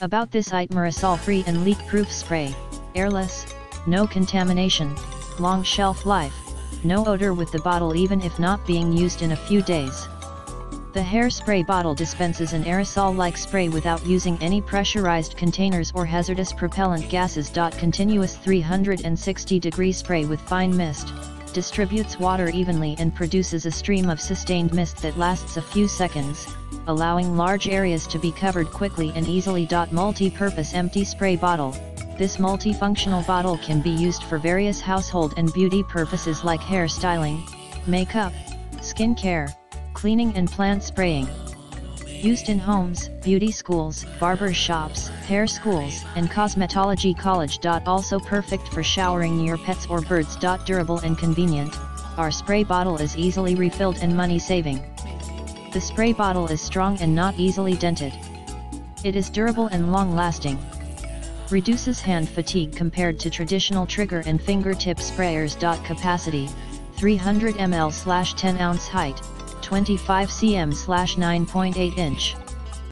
About this item aerosol-free and leak-proof spray, airless, no contamination, long shelf life, no odor with the bottle even if not being used in a few days. The hairspray bottle dispenses an aerosol-like spray without using any pressurized containers or hazardous propellant gases. Continuous 360 degree spray with fine mist, distributes water evenly and produces a stream of sustained mist that lasts a few seconds, allowing large areas to be covered quickly and easily. Multi-purpose empty spray bottle, this multifunctional bottle can be used for various household and beauty purposes like hair styling, makeup, skin care, cleaning and plant spraying. Used in homes, beauty schools, barber shops, hair schools, and cosmetology college. Also perfect for showering your pets or birds. Durable and convenient, our spray bottle is easily refilled and money saving. The spray bottle is strong and not easily dented. It is durable and long lasting reduces hand fatigue compared to traditional trigger and fingertip sprayers. Capacity 300 ml 10 ounce height 25 cm slash 9.8 inch